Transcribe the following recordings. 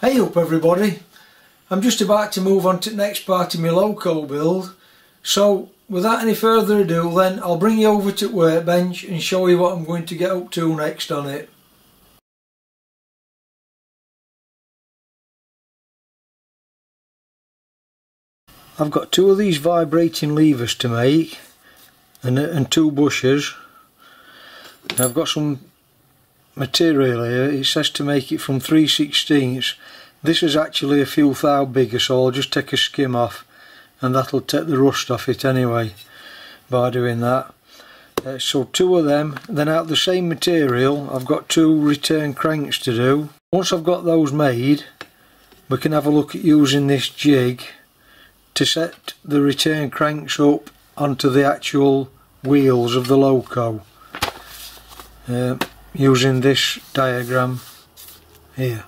Hey up everybody, I'm just about to move on to the next part of my loco build so without any further ado then I'll bring you over to the workbench and show you what I'm going to get up to next on it. I've got two of these vibrating levers to make and, and two bushes. I've got some material here, it says to make it from 3 16ths. This is actually a few thou bigger so I'll just take a skim off and that'll take the rust off it anyway by doing that. Uh, so two of them, then out the same material I've got two return cranks to do. Once I've got those made we can have a look at using this jig to set the return cranks up onto the actual wheels of the loco. Uh, using this diagram here.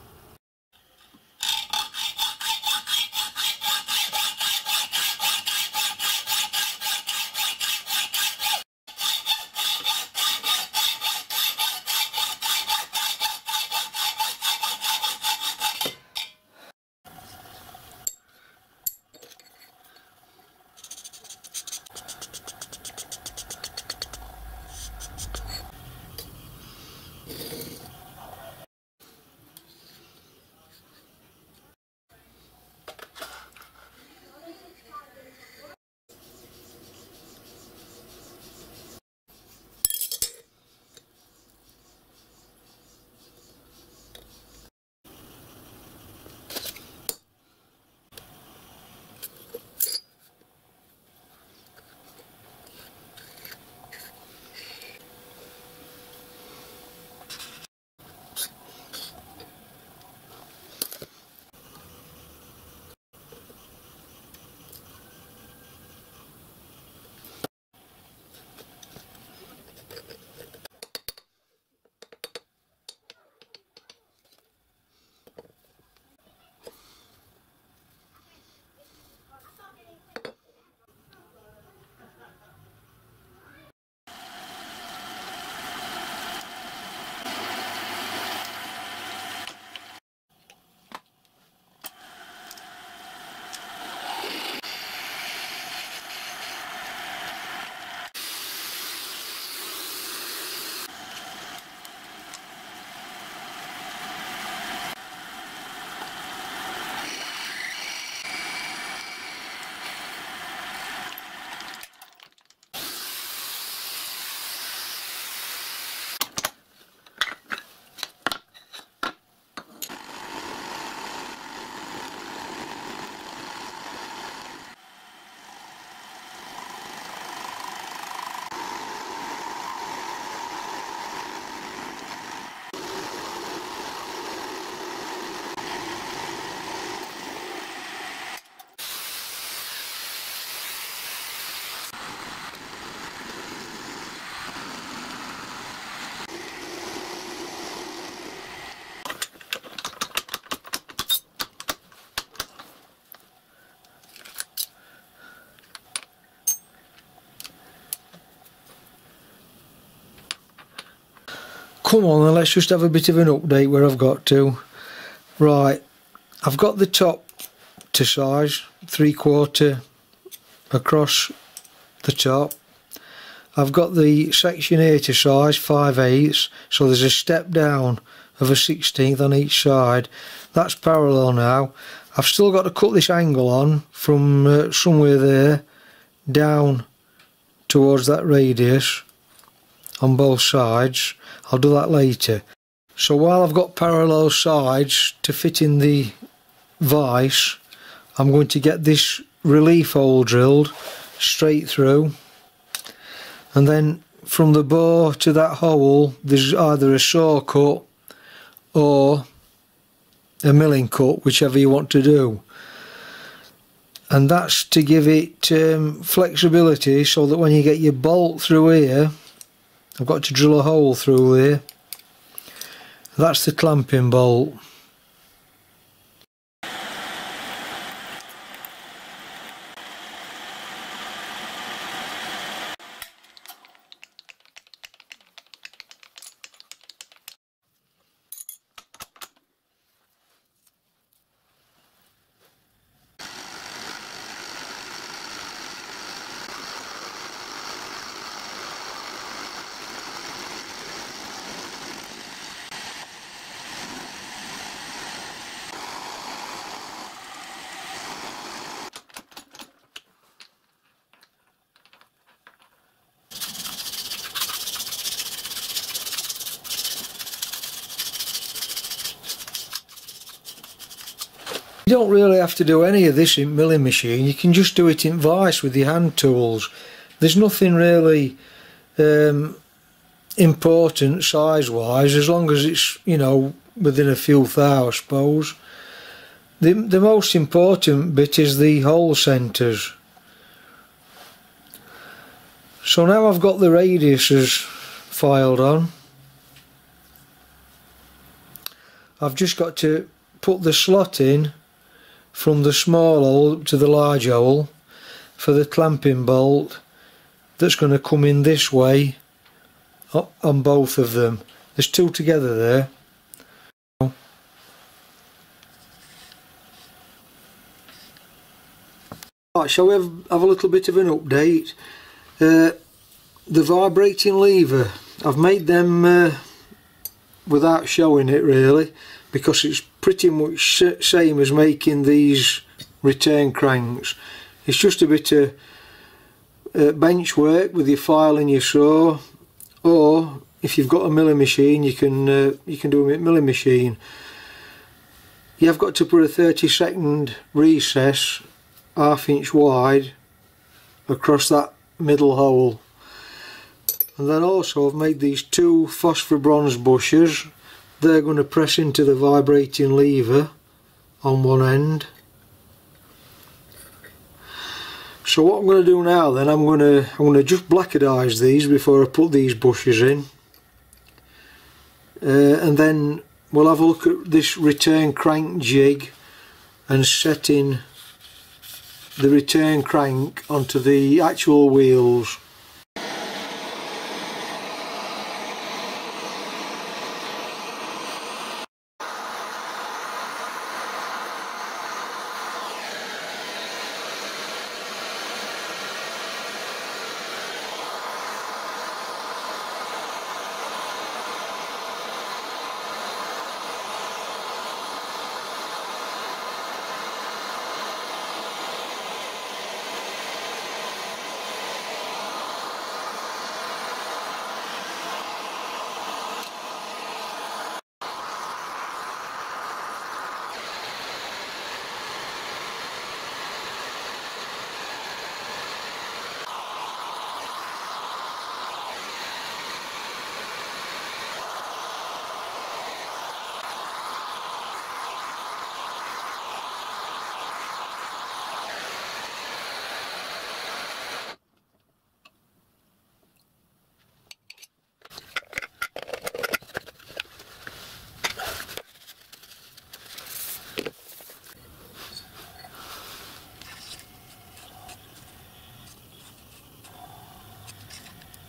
Come on then, let's just have a bit of an update where I've got to. Right, I've got the top to size, three quarter across the top. I've got the section A to size, 5 eighths, so there's a step down of a 16th on each side. That's parallel now. I've still got to cut this angle on from uh, somewhere there down towards that radius on both sides. I'll do that later. So while I've got parallel sides to fit in the vise I'm going to get this relief hole drilled straight through. And then from the bore to that hole there's either a saw cut or a milling cut whichever you want to do. And that's to give it um, flexibility so that when you get your bolt through here I've got to drill a hole through there that's the clamping bolt don't really have to do any of this in milling machine, you can just do it in vice with your hand tools. There's nothing really um, important size wise as long as it's, you know, within a few thou I suppose. The, the most important bit is the hole centres. So now I've got the radiuses filed on. I've just got to put the slot in from the small hole to the large hole for the clamping bolt that's going to come in this way on both of them. There's two together there. Right, shall we have, have a little bit of an update? Uh, the vibrating lever, I've made them uh, without showing it really because it's pretty much same as making these return cranks. It's just a bit of uh, bench work with your file and your saw or if you've got a milling machine you can uh, you can do a milling machine. You have got to put a 30 second recess half inch wide across that middle hole. And then also I've made these two phosphor bronze bushes they're going to press into the vibrating lever on one end. So what I'm going to do now then I'm going to I'm going to just blackadize these before I put these bushes in. Uh, and then we'll have a look at this return crank jig and setting the return crank onto the actual wheels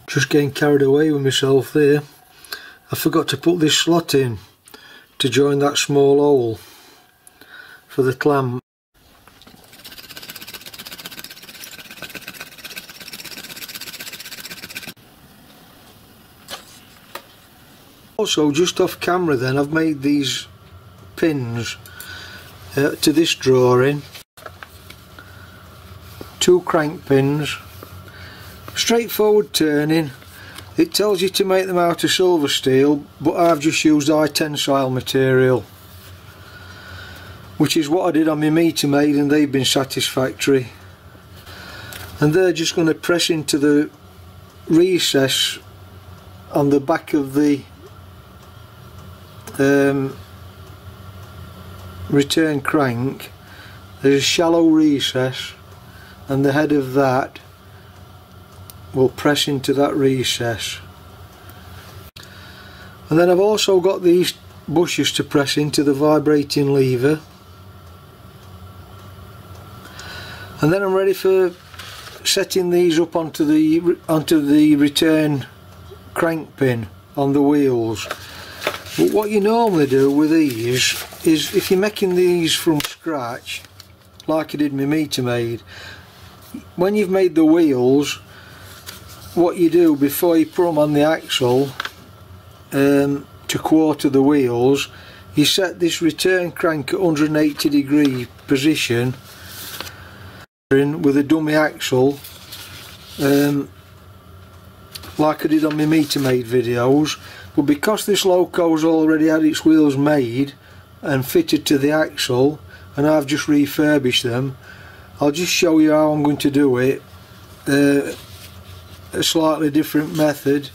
just getting carried away with myself there. I forgot to put this slot in to join that small hole for the clamp also just off camera then I've made these pins uh, to this drawing. Two crank pins straightforward turning. It tells you to make them out of silver steel but I've just used high tensile material which is what I did on my Metre Maid and they've been satisfactory. And they're just going to press into the recess on the back of the um, return crank. There's a shallow recess and the head of that will press into that recess. And then I've also got these bushes to press into the vibrating lever. And then I'm ready for setting these up onto the onto the return crank pin on the wheels. But what you normally do with these is if you're making these from scratch like I did my Metre Maid when you've made the wheels what you do before you put them on the axle um, to quarter the wheels you set this return crank at 180 degree position with a dummy axle um, like I did on my Metre Maid videos. But because this loco's already had its wheels made and fitted to the axle and I've just refurbished them I'll just show you how I'm going to do it. Uh, a slightly different method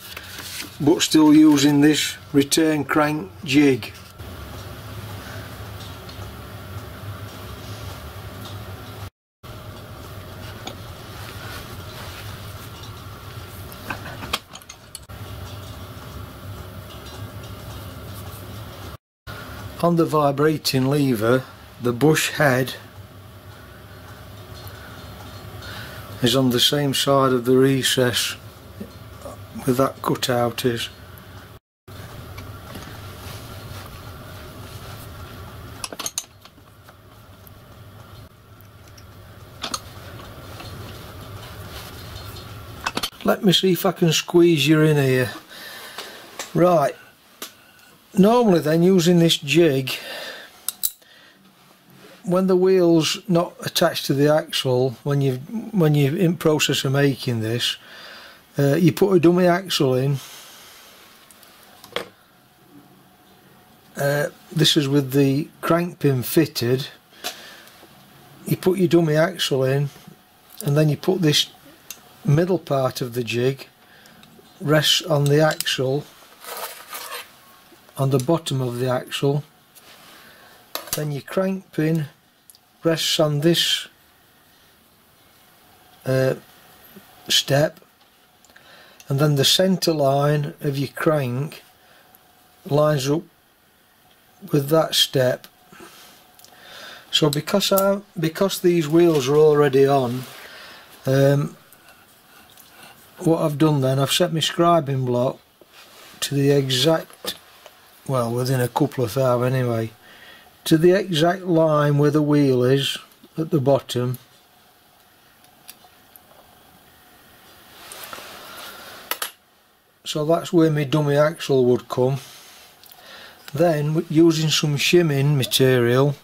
but still using this return crank jig. On the vibrating lever the bush head is on the same side of the recess where that cutout is. Let me see if I can squeeze you in here. Right. Normally then using this jig when the wheels not attached to the axle when you when you're in process of making this uh, you put a dummy axle in. Uh, this is with the crank pin fitted. You put your dummy axle in and then you put this middle part of the jig rests on the axle on the bottom of the axle then your crank pin rests on this uh, step and then the centre line of your crank lines up with that step. So because I because these wheels are already on um, what I've done then I've set my scribing block to the exact well within a couple of thou anyway to the exact line where the wheel is at the bottom. So that's where my dummy axle would come. Then using some shimming material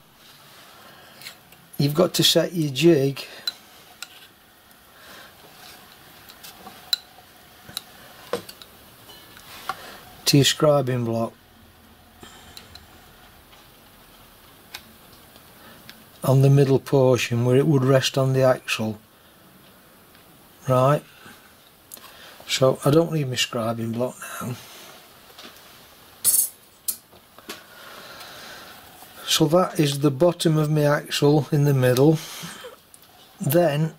you've got to set your jig. To your scribing block on the middle portion where it would rest on the axle. Right? So I don't need my scribing block now. So that is the bottom of my axle in the middle. Then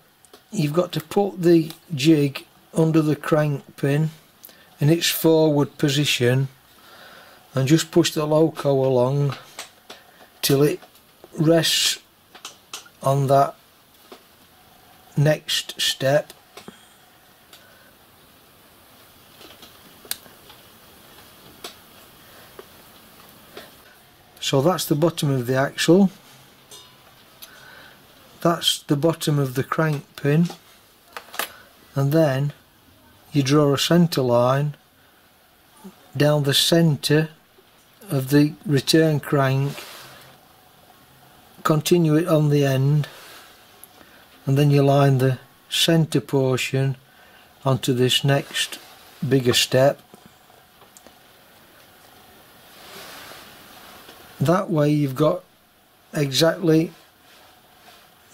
you've got to put the jig under the crank pin in its forward position and just push the loco along till it rests on that next step. So that's the bottom of the axle. That's the bottom of the crank pin. And then you draw a centre line down the centre of the return crank continue it on the end and then you line the centre portion onto this next bigger step. That way you've got exactly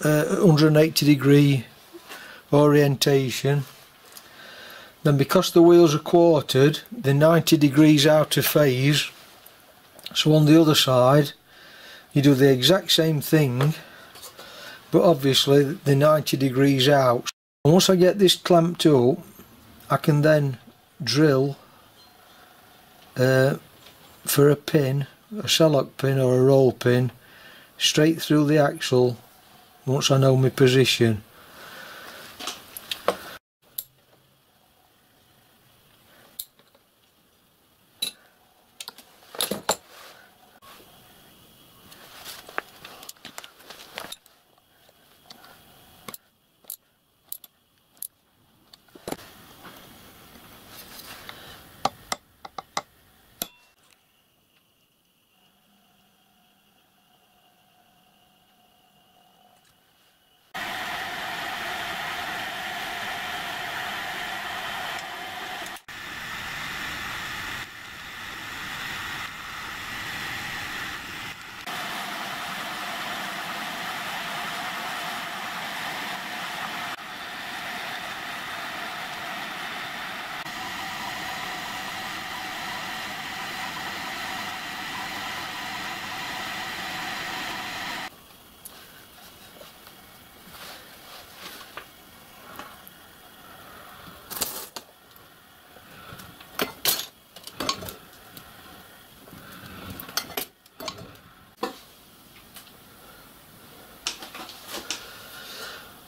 uh, 180 degree orientation. Then because the wheels are quartered they're 90 degrees out of phase. So on the other side you do the exact same thing but obviously the 90 degrees out. Once I get this clamped up I can then drill uh, for a pin a Selloc pin or a roll pin straight through the axle once I know my position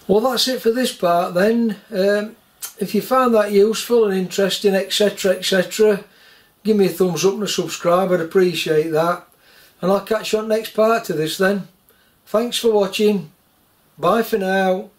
Well that's it for this part then. Um, if you found that useful and interesting etc etc give me a thumbs up and a subscribe I'd appreciate that and I'll catch you on next part to this then. Thanks for watching. Bye for now.